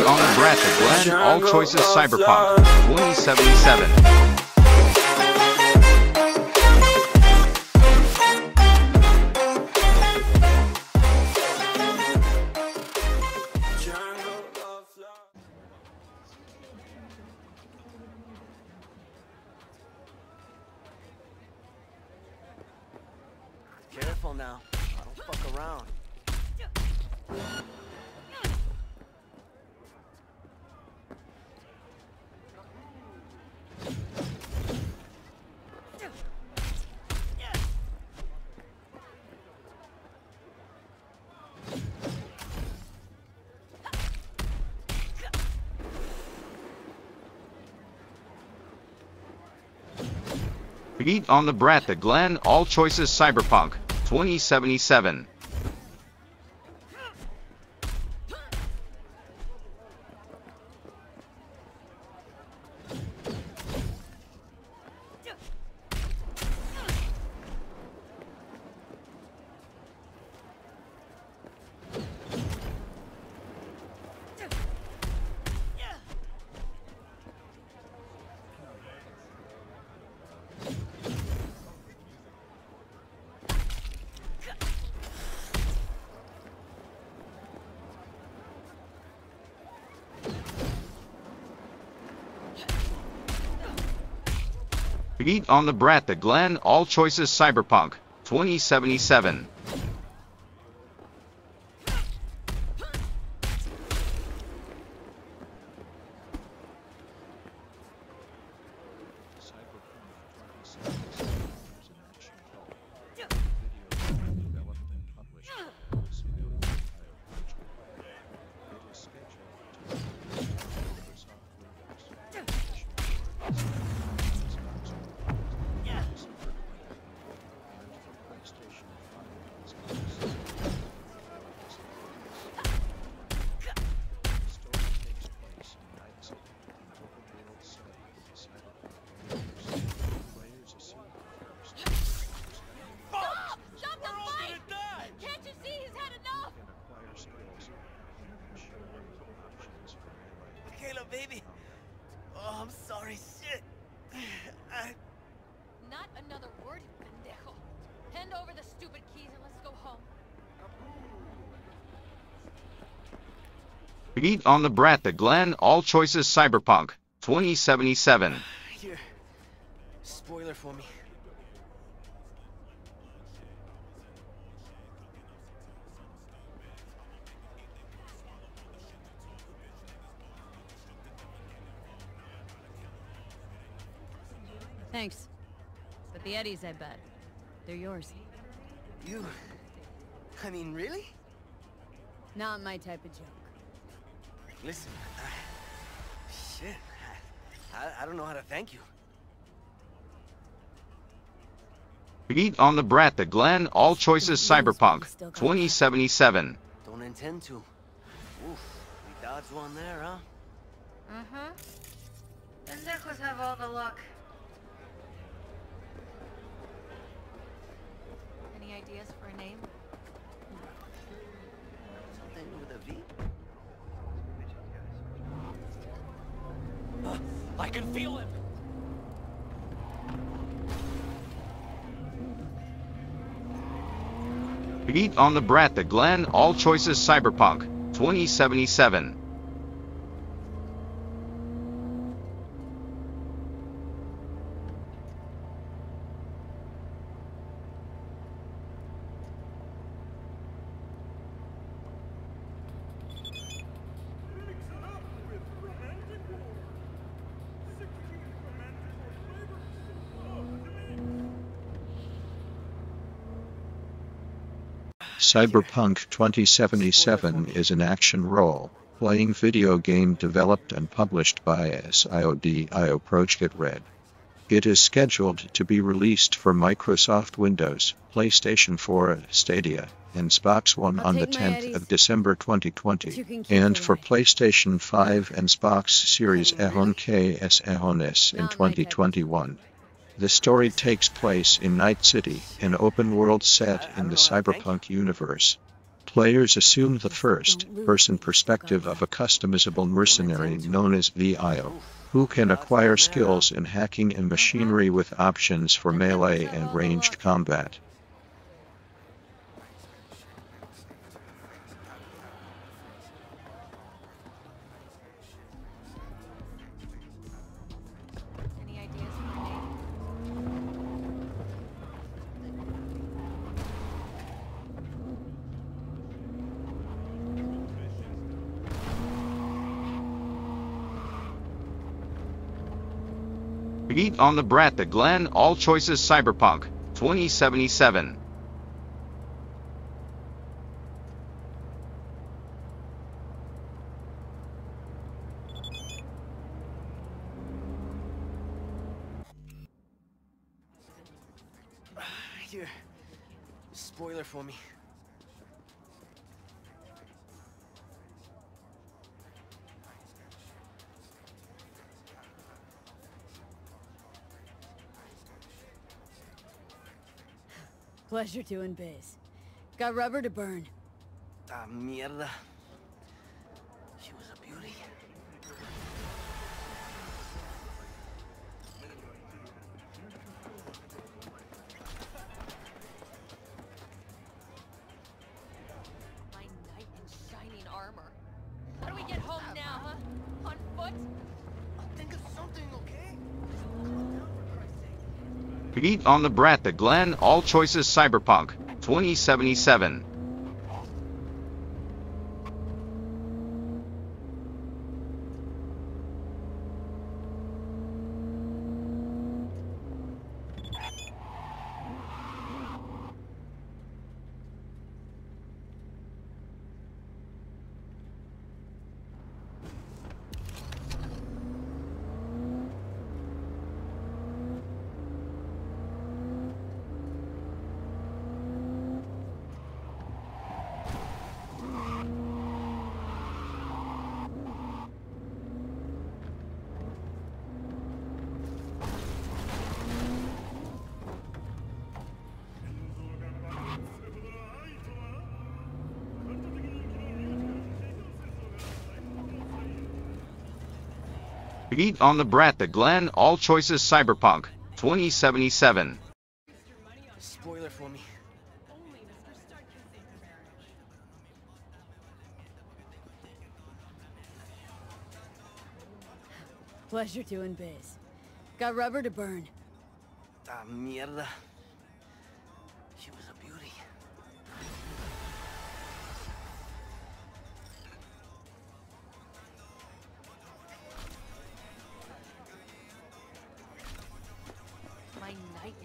Beat on the Brat of Glen, all choices Cyberpunk 2077. Careful now. I don't fuck around. Beat on the Brat of Glen, all choices Cyberpunk 2077. Beat on the Brat of Glen all choices Cyberpunk 2077. Beat on the Brat of Glen all choices Cyberpunk 2077. Here. Spoiler for me. Thanks. But the Eddies, I bet. They're yours. You... I mean, really? Not my type of joke. Listen, I... Shit. I, I don't know how to thank you. Beat on the Brat the Glen, all choices Cyberpunk 2077. Don't intend to. Oof. We dodged one there, huh? Uh-huh. Pendejos have all the luck. Any ideas for a name? Something with a V? Uh, I can feel him! Beat on the Brat the Glen all choices Cyberpunk 2077. Cyberpunk 2077 is an action role playing video game developed and published by CD Projekt Red. It is scheduled to be released for Microsoft Windows, PlayStation 4, Stadia, and Xbox One I'll on the 10th of December 2020, and for. PlayStation 5 and Xbox Series? Ehon KS in Not my type of 2021. The story takes place in Night City, an open world set in the cyberpunk universe. Players assume the first-person perspective of a customizable mercenary known as VIO, who can acquire skills in hacking and machinery with options for melee and ranged combat. Eat on the Brat the Glen All Choices Cyberpunk 2077. Here, spoiler for me. Pleasure doing biz. Got rubber to burn. Ah, mierda. Eat on the Brat the Glen All Choices Cyberpunk 2077. Eat on the Brat the Glen All Choices Cyberpunk 2077. Spoiler for me. Pleasure doing biz. Got rubber to burn. Ah, mierda.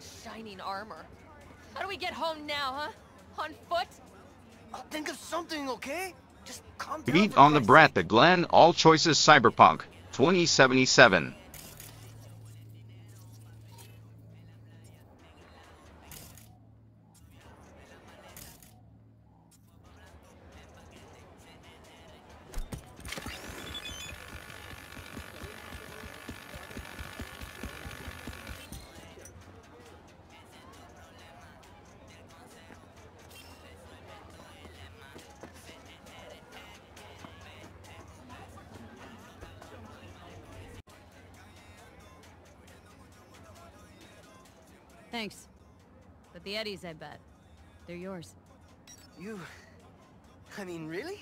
Shining armor. How do we get home now, huh? On foot? I'll think of something, okay? Just calm down. Eat on the Christ's Brat the Glen All Choices Cyberpunk 2077. Thanks. But the Eddies, I bet. They're yours. You. I mean, really?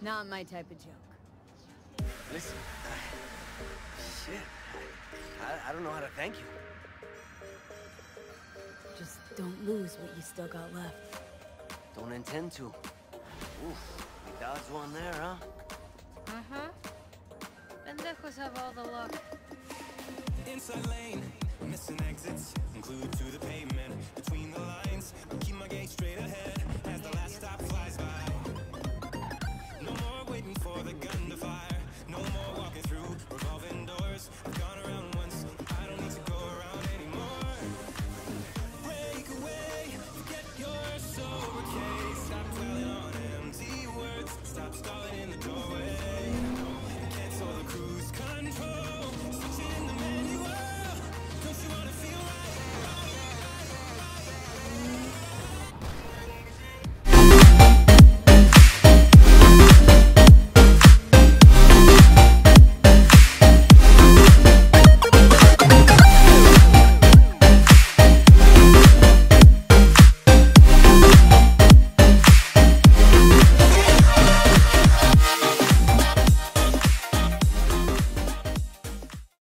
Not my type of joke. Listen. I, shit. I, I don't know how to thank you. Just don't lose what you still got left. Don't intend to. Oof. We dodged one there, huh? Uh-huh. Pendejos have all the luck. Inside lane,